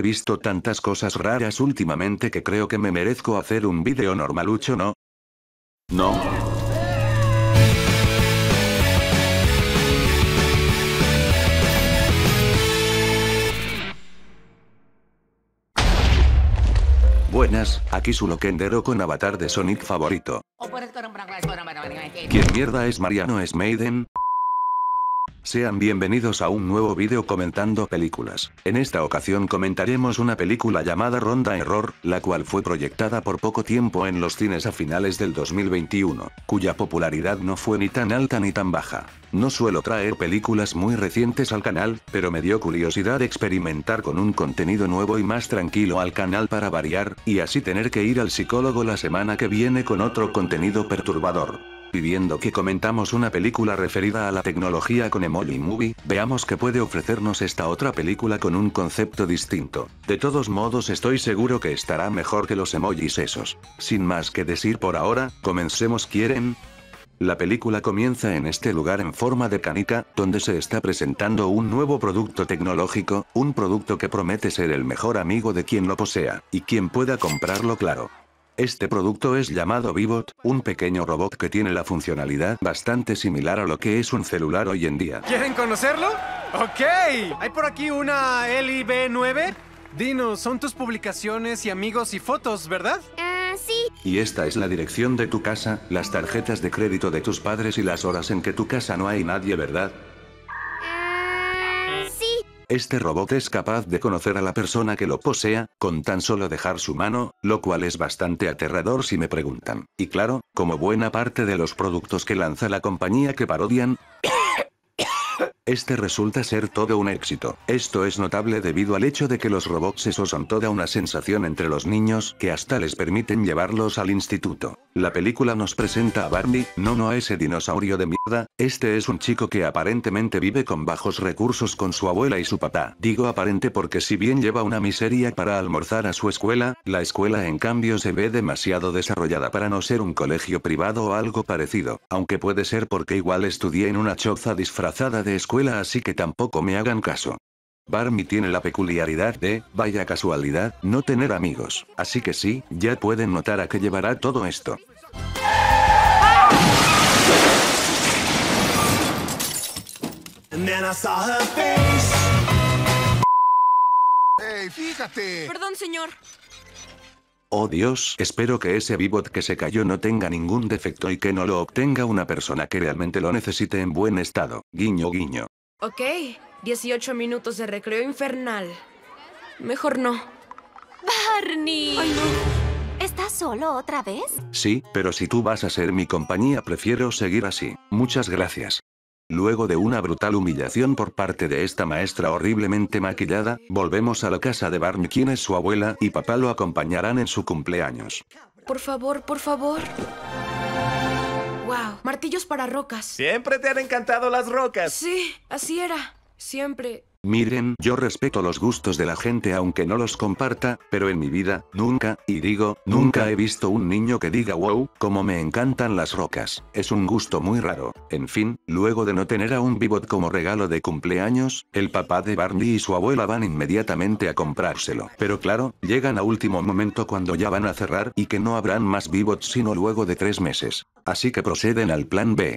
He visto tantas cosas raras últimamente que creo que me merezco hacer un vídeo normalucho, ¿no? No. Buenas, aquí su loquendero con avatar de Sonic favorito. ¿Quién mierda es Mariano Smaiden? Sean bienvenidos a un nuevo vídeo comentando películas. En esta ocasión comentaremos una película llamada Ronda Error, la cual fue proyectada por poco tiempo en los cines a finales del 2021, cuya popularidad no fue ni tan alta ni tan baja. No suelo traer películas muy recientes al canal, pero me dio curiosidad experimentar con un contenido nuevo y más tranquilo al canal para variar, y así tener que ir al psicólogo la semana que viene con otro contenido perturbador pidiendo que comentamos una película referida a la tecnología con Emoji Movie, veamos qué puede ofrecernos esta otra película con un concepto distinto. De todos modos estoy seguro que estará mejor que los emojis esos. Sin más que decir por ahora, comencemos quieren, la película comienza en este lugar en forma de canica, donde se está presentando un nuevo producto tecnológico, un producto que promete ser el mejor amigo de quien lo posea, y quien pueda comprarlo claro. Este producto es llamado Vivot, un pequeño robot que tiene la funcionalidad bastante similar a lo que es un celular hoy en día. ¿Quieren conocerlo? ¡Ok! ¿Hay por aquí una LIB9? Dinos, son tus publicaciones y amigos y fotos, ¿verdad? Ah, sí. Y esta es la dirección de tu casa, las tarjetas de crédito de tus padres y las horas en que tu casa no hay nadie, ¿verdad? Este robot es capaz de conocer a la persona que lo posea, con tan solo dejar su mano, lo cual es bastante aterrador si me preguntan. Y claro, como buena parte de los productos que lanza la compañía que parodian, este resulta ser todo un éxito. Esto es notable debido al hecho de que los robots esos son toda una sensación entre los niños que hasta les permiten llevarlos al instituto. La película nos presenta a Barney, no no a ese dinosaurio de mierda, este es un chico que aparentemente vive con bajos recursos con su abuela y su papá. Digo aparente porque si bien lleva una miseria para almorzar a su escuela, la escuela en cambio se ve demasiado desarrollada para no ser un colegio privado o algo parecido, aunque puede ser porque igual estudié en una choza disfrazada de escuela así que tampoco me hagan caso. Barney tiene la peculiaridad de, vaya casualidad, no tener amigos. Así que sí, ya pueden notar a qué llevará todo esto. ¡Ey, fíjate! Perdón, señor. Oh Dios, espero que ese Vivot que se cayó no tenga ningún defecto y que no lo obtenga una persona que realmente lo necesite en buen estado. Guiño guiño. Ok, 18 minutos de recreo infernal. Mejor no. Barney. Ay, no. ¿Estás solo otra vez? Sí, pero si tú vas a ser mi compañía prefiero seguir así. Muchas gracias. Luego de una brutal humillación por parte de esta maestra horriblemente maquillada, volvemos a la casa de Barney quien es su abuela y papá lo acompañarán en su cumpleaños. Por favor, por favor. Wow, martillos para rocas. Siempre te han encantado las rocas. Sí, así era. Siempre. Miren, yo respeto los gustos de la gente aunque no los comparta, pero en mi vida, nunca, y digo, nunca he visto un niño que diga wow, como me encantan las rocas. Es un gusto muy raro. En fin, luego de no tener a un Vivot como regalo de cumpleaños, el papá de Barney y su abuela van inmediatamente a comprárselo. Pero claro, llegan a último momento cuando ya van a cerrar y que no habrán más Vivots sino luego de tres meses. Así que proceden al plan B.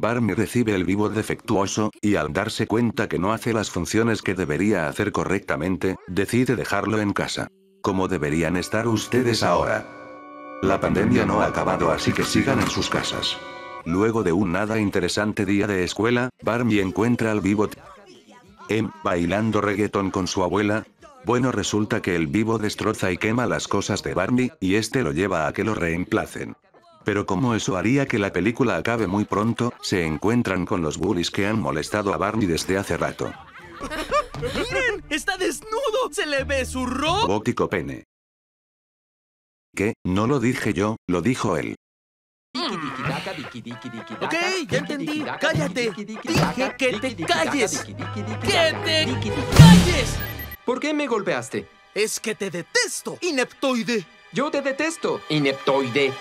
Barney recibe el vivo defectuoso, y al darse cuenta que no hace las funciones que debería hacer correctamente, decide dejarlo en casa. Como deberían estar ustedes ahora. La pandemia no ha acabado así que sigan en sus casas. Luego de un nada interesante día de escuela, Barney encuentra al vivo Em, bailando reggaeton con su abuela. Bueno resulta que el vivo destroza y quema las cosas de Barney, y este lo lleva a que lo reemplacen. Pero como eso haría que la película acabe muy pronto, se encuentran con los bullies que han molestado a Barney desde hace rato. ¡Miren! ¡Está desnudo! ¡Se le ve su ropa! Bótico pene. ¿Qué? No lo dije yo, lo dijo él. Ok, ya entendí. ¡Cállate! Dije que te calles. ¡Que te calles! ¿Por qué me golpeaste? Es que te detesto, ineptoide. Yo te detesto, ineptoide.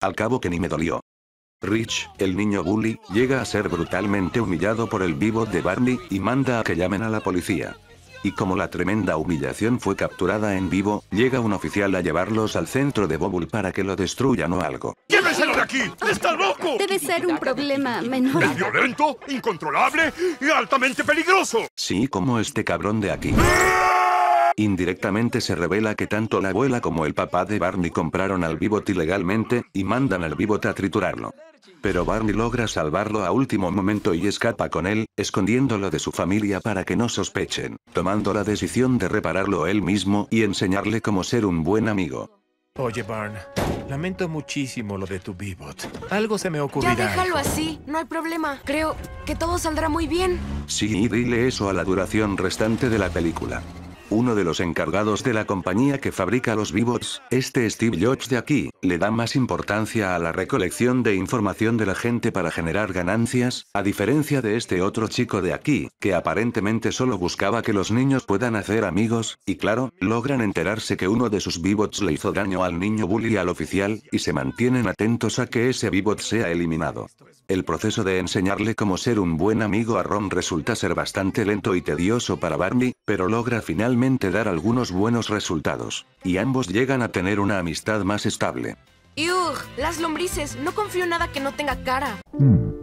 Al cabo que ni me dolió. Rich, el niño bully, llega a ser brutalmente humillado por el vivo de Barney, y manda a que llamen a la policía. Y como la tremenda humillación fue capturada en vivo, llega un oficial a llevarlos al centro de Bobble para que lo destruyan o algo. ¡Llévenselo de aquí! ¡Está loco! Debe ser un problema menor. Es violento, incontrolable y altamente peligroso. Sí, como este cabrón de aquí. Indirectamente se revela que tanto la abuela como el papá de Barney compraron al Bibot ilegalmente, y mandan al Bibot a triturarlo. Pero Barney logra salvarlo a último momento y escapa con él, escondiéndolo de su familia para que no sospechen, tomando la decisión de repararlo él mismo y enseñarle cómo ser un buen amigo. Oye, Barn, lamento muchísimo lo de tu Bebot. Algo se me ocurrirá. Ya déjalo hijo. así, no hay problema. Creo que todo saldrá muy bien. Sí, y dile eso a la duración restante de la película. Uno de los encargados de la compañía que fabrica los Vivots, este Steve Jobs de aquí, le da más importancia a la recolección de información de la gente para generar ganancias, a diferencia de este otro chico de aquí, que aparentemente solo buscaba que los niños puedan hacer amigos, y claro, logran enterarse que uno de sus Vivots le hizo daño al niño bully y al oficial, y se mantienen atentos a que ese Vivot sea eliminado. El proceso de enseñarle cómo ser un buen amigo a Ron resulta ser bastante lento y tedioso para Barney, pero logra finalmente dar algunos buenos resultados. Y ambos llegan a tener una amistad más estable. ¡Ugh! Las lombrices. No confío en nada que no tenga cara. En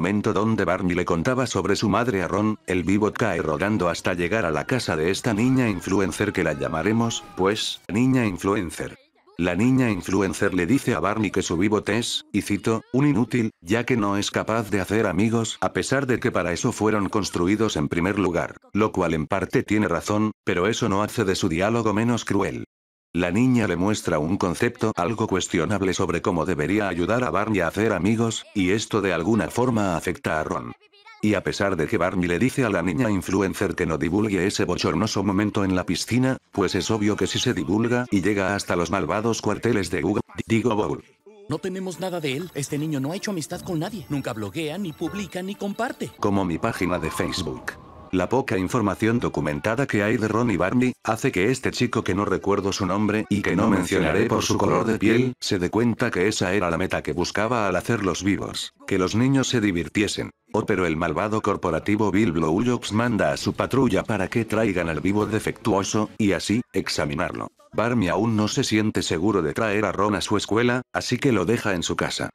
momento donde Barney le contaba sobre su madre a Ron, el Bibot cae rodando hasta llegar a la casa de esta niña influencer que la llamaremos, pues, niña influencer. La niña influencer le dice a Barney que su Bibot es, y cito, un inútil, ya que no es capaz de hacer amigos, a pesar de que para eso fueron construidos en primer lugar, lo cual en parte tiene razón, pero eso no hace de su diálogo menos cruel. La niña le muestra un concepto algo cuestionable sobre cómo debería ayudar a Barney a hacer amigos, y esto de alguna forma afecta a Ron. Y a pesar de que Barney le dice a la niña influencer que no divulgue ese bochornoso momento en la piscina, pues es obvio que si se divulga y llega hasta los malvados cuarteles de Hugo, digo Bowl. No tenemos nada de él. Este niño no ha hecho amistad con nadie. Nunca bloguea, ni publica, ni comparte. Como mi página de Facebook. La poca información documentada que hay de Ron y Barney, hace que este chico que no recuerdo su nombre y que no mencionaré por su color de piel, se dé cuenta que esa era la meta que buscaba al hacerlos vivos, que los niños se divirtiesen. Oh pero el malvado corporativo Bill Blowjobs manda a su patrulla para que traigan al vivo defectuoso, y así, examinarlo. Barney aún no se siente seguro de traer a Ron a su escuela, así que lo deja en su casa.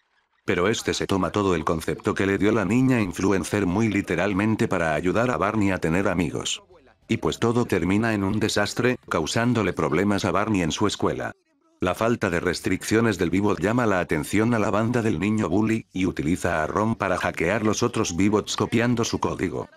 Pero este se toma todo el concepto que le dio la niña influencer muy literalmente para ayudar a Barney a tener amigos. Y pues todo termina en un desastre, causándole problemas a Barney en su escuela. La falta de restricciones del Bibot llama la atención a la banda del niño bully, y utiliza a Ron para hackear los otros Bibots copiando su código.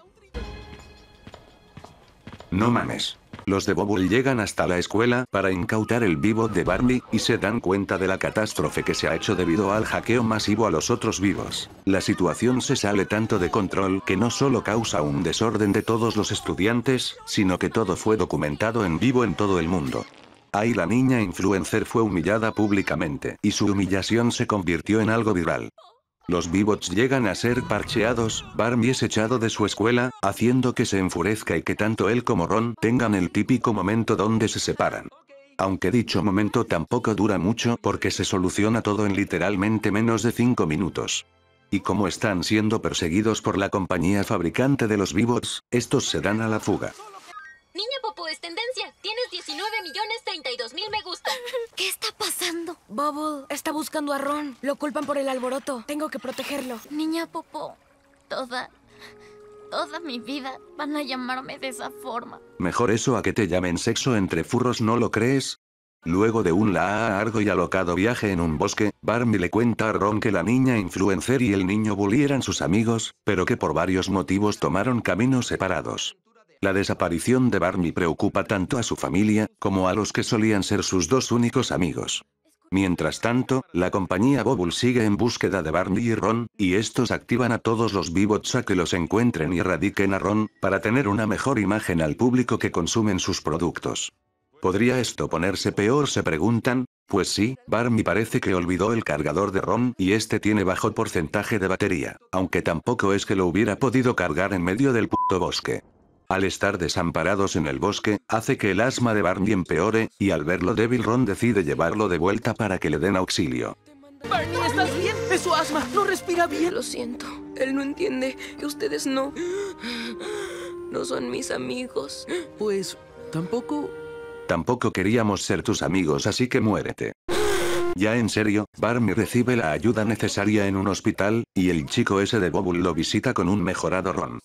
No mames. Los de Bobble llegan hasta la escuela para incautar el vivo de Barney y se dan cuenta de la catástrofe que se ha hecho debido al hackeo masivo a los otros vivos. La situación se sale tanto de control que no solo causa un desorden de todos los estudiantes, sino que todo fue documentado en vivo en todo el mundo. Ahí la niña influencer fue humillada públicamente, y su humillación se convirtió en algo viral. Los Bibots llegan a ser parcheados, Barney es echado de su escuela, haciendo que se enfurezca y que tanto él como Ron tengan el típico momento donde se separan. Aunque dicho momento tampoco dura mucho porque se soluciona todo en literalmente menos de 5 minutos. Y como están siendo perseguidos por la compañía fabricante de los Bibots, estos se dan a la fuga. Niña Popo es tendencia. Tienes 19 millones 32 mil me gusta. ¿Qué está pasando? Bubble está buscando a Ron. Lo culpan por el alboroto. Tengo que protegerlo. Niña Popo, toda. Toda mi vida van a llamarme de esa forma. Mejor eso a que te llamen sexo entre furros, ¿no lo crees? Luego de un largo y alocado viaje en un bosque, Barney le cuenta a Ron que la niña influencer y el niño bully eran sus amigos, pero que por varios motivos tomaron caminos separados. La desaparición de Barney preocupa tanto a su familia, como a los que solían ser sus dos únicos amigos. Mientras tanto, la compañía Bobble sigue en búsqueda de Barney y Ron, y estos activan a todos los Bibots a que los encuentren y erradiquen a Ron, para tener una mejor imagen al público que consumen sus productos. ¿Podría esto ponerse peor? Se preguntan. Pues sí, Barney parece que olvidó el cargador de Ron y este tiene bajo porcentaje de batería, aunque tampoco es que lo hubiera podido cargar en medio del puto bosque. Al estar desamparados en el bosque, hace que el asma de Barney empeore, y al verlo débil Ron decide llevarlo de vuelta para que le den auxilio. Barney, ¿estás bien? Es su asma, no respira bien. Lo siento, él no entiende que ustedes no... No son mis amigos. Pues, tampoco... Tampoco queríamos ser tus amigos así que muérete. Ya en serio, Barney recibe la ayuda necesaria en un hospital, y el chico ese de Bobble lo visita con un mejorado Ron.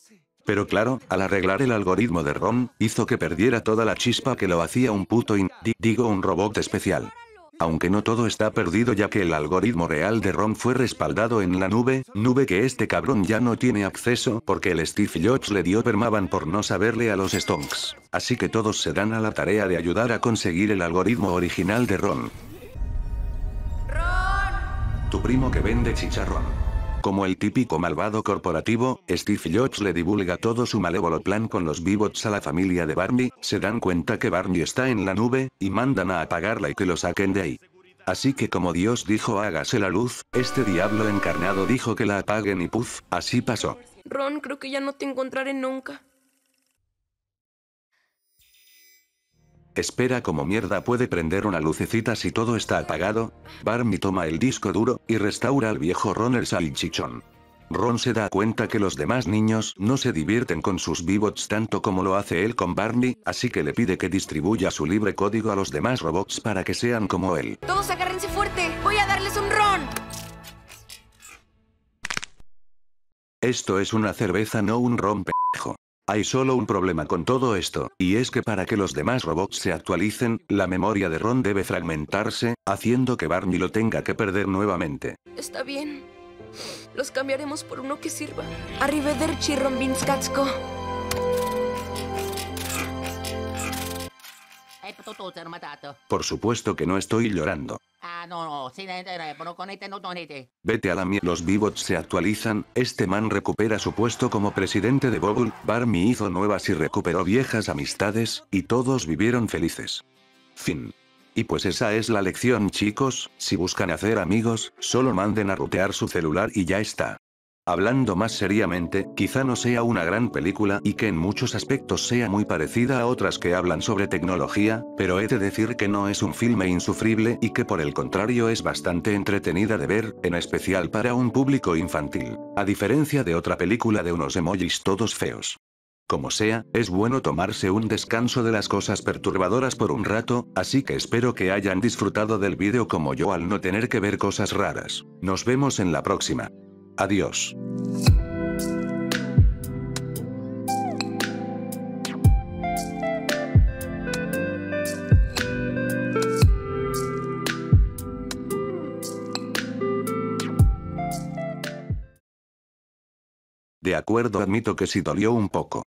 Pero claro, al arreglar el algoritmo de Ron, hizo que perdiera toda la chispa que lo hacía un puto in... digo un robot especial. Aunque no todo está perdido ya que el algoritmo real de Ron fue respaldado en la nube, nube que este cabrón ya no tiene acceso porque el Steve Jobs le dio permaban por no saberle a los Stonks. Así que todos se dan a la tarea de ayudar a conseguir el algoritmo original de Ron. ¡Ron! Tu primo que vende chicharrón. Como el típico malvado corporativo, Steve Jobs le divulga todo su malévolo plan con los V-Bots a la familia de Barney, se dan cuenta que Barney está en la nube, y mandan a apagarla y que lo saquen de ahí. Así que como Dios dijo hágase la luz, este diablo encarnado dijo que la apaguen y puf, así pasó. Ron, creo que ya no te encontraré nunca. Espera como mierda puede prender una lucecita si todo está apagado. Barney toma el disco duro, y restaura al viejo Ron el salchichón. Ron se da cuenta que los demás niños no se divierten con sus V-Bots tanto como lo hace él con Barney, así que le pide que distribuya su libre código a los demás robots para que sean como él. Todos agárrense fuerte, voy a darles un Ron. Esto es una cerveza no un ron pejo. Hay solo un problema con todo esto, y es que para que los demás robots se actualicen, la memoria de Ron debe fragmentarse, haciendo que Barney lo tenga que perder nuevamente. Está bien. Los cambiaremos por uno que sirva. Arrivederci, Ron Vinskatsko. Por supuesto que no estoy llorando. Vete a la mierda. Los V-Bots se actualizan, este man recupera su puesto como presidente de Bobble, Barney hizo nuevas y recuperó viejas amistades, y todos vivieron felices. Fin. Y pues esa es la lección chicos, si buscan hacer amigos, solo manden a rutear su celular y ya está. Hablando más seriamente, quizá no sea una gran película y que en muchos aspectos sea muy parecida a otras que hablan sobre tecnología, pero he de decir que no es un filme insufrible y que por el contrario es bastante entretenida de ver, en especial para un público infantil, a diferencia de otra película de unos emojis todos feos. Como sea, es bueno tomarse un descanso de las cosas perturbadoras por un rato, así que espero que hayan disfrutado del vídeo como yo al no tener que ver cosas raras. Nos vemos en la próxima. Adiós. De acuerdo admito que sí dolió un poco.